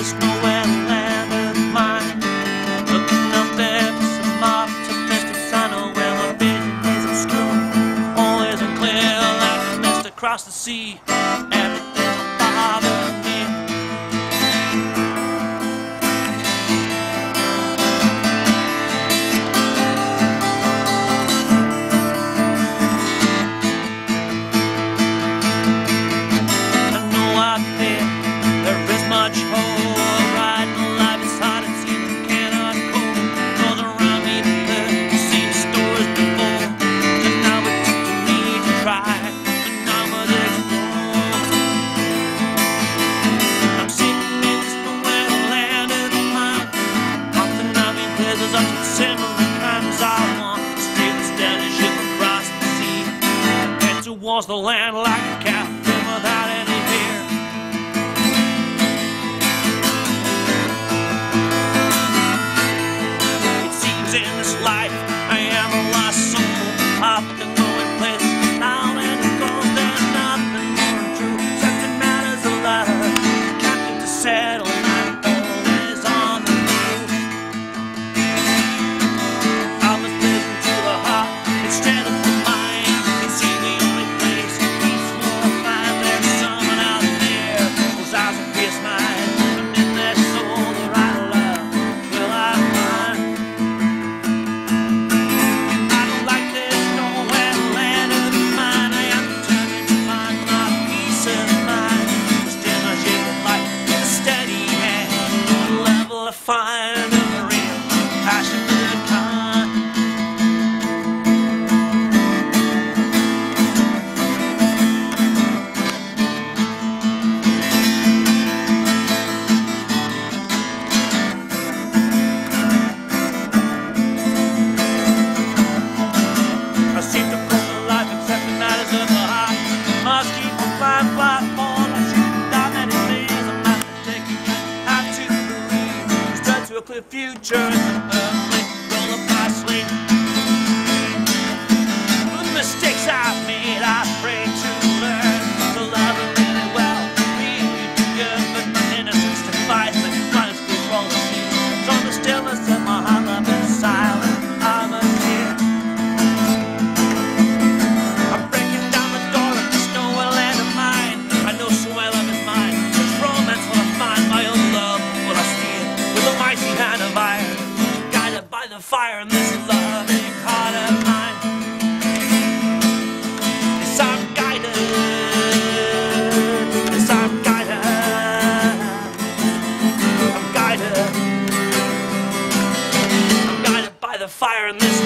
this nowhere land of mine. Looking up there some optimistic where my vision is. All isn't clear the sea. across the land like a captain without any fear. It seems in this life I am a lost soul. I've been fine. future. fire in this loving heart of mine. Yes, I'm guided. Yes, I'm guided. I'm guided. I'm guided by the fire in this.